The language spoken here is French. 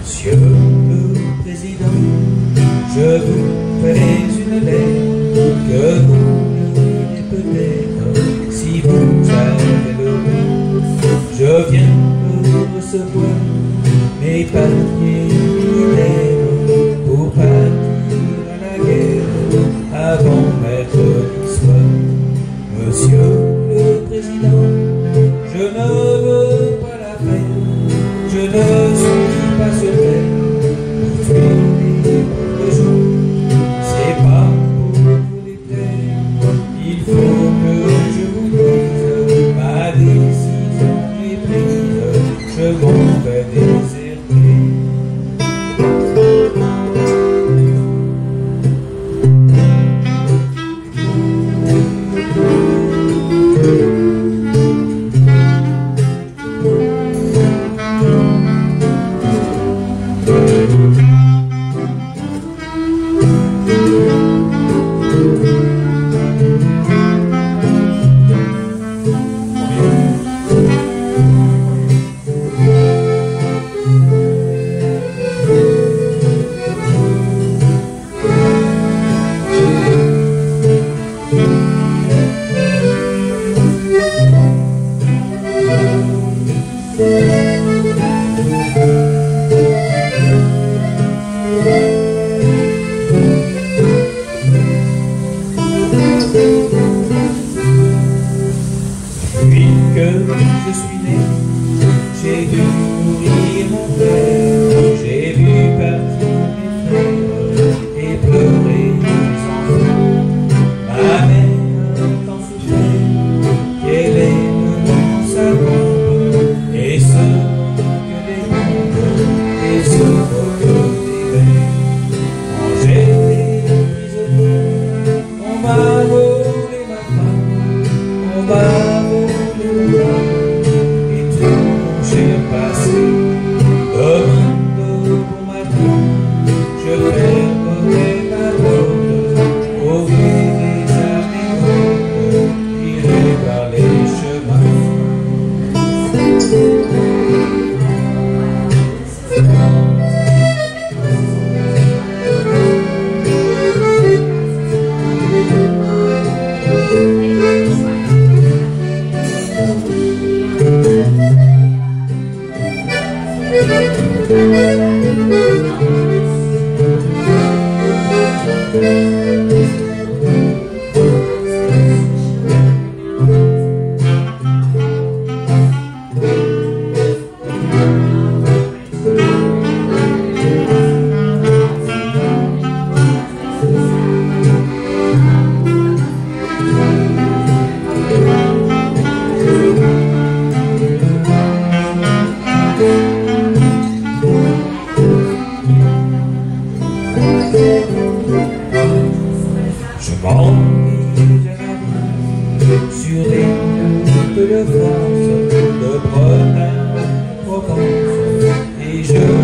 Monsieur le Président, je vous fais une lettre que vous Je viens de recevoir mes papiers. Depuis que je suis né, j'ai dû nourrir mon père. Thank you. de France, de Bretagne, Provence, et je